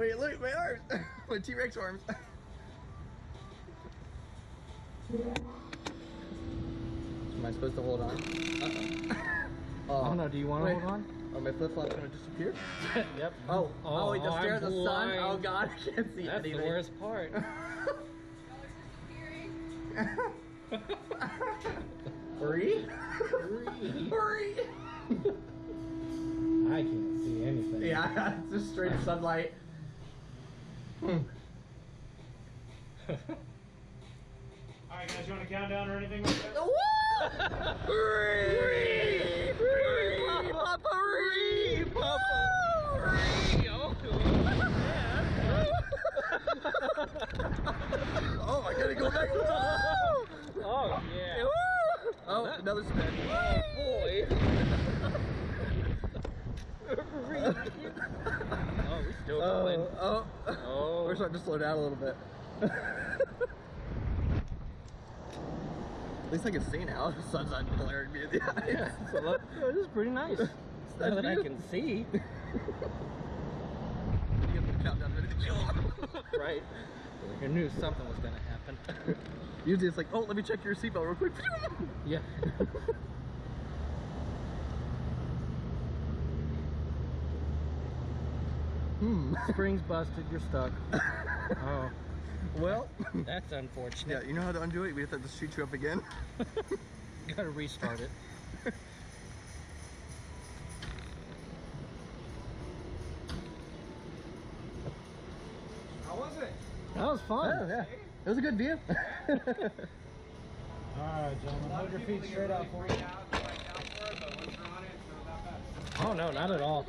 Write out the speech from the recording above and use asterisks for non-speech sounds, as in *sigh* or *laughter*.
Wait, look, at my arms. *laughs* my T-Rex arms. Am I supposed to hold on? Uh-oh. Oh no, do you want to hold on? Are my flip flops gonna disappear? *laughs* yep. Oh, oh, oh, oh wait, the I'm stare of the sun. blind. Oh god, I can't see That's anything. the worst part. *laughs* Hurry! Hurry! I can't see anything. Yeah, it's just straight sunlight. Hmm. *laughs* Alright guys, you want a countdown or anything like that? Hurry! Hurry! Papa, hurry! Papa! Oh, I gotta go back. Oh yeah. Oh, another spin. Oh boy. Oh, still Oh, *laughs* going. oh, Oh. We're starting to slow down a little bit. At least I can see now. *laughs* The sun's not glaring me in the *laughs* eyes. Yeah, so is pretty nice. Now that I can see, You have to count down to him. right? I knew something was gonna happen. Usually it's like, oh, let me check your seatbelt real quick. yeah. Hmm. *laughs* Springs busted. You're stuck. *laughs* Oh, Well, that's unfortunate. yeah, you know how to undo it? We have to shoot you up again. You *laughs* gotta restart it. How was it? That was fun. Oh, yeah. It was a good view. Alright, gentlemen, hold your feet straight up for me. Oh no, not at all.